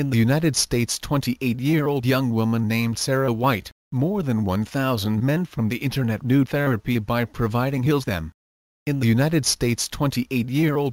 In the United States 28-year-old young woman named Sarah White, more than 1,000 men from the internet nude therapy by providing heals them. In the United States 28-year-old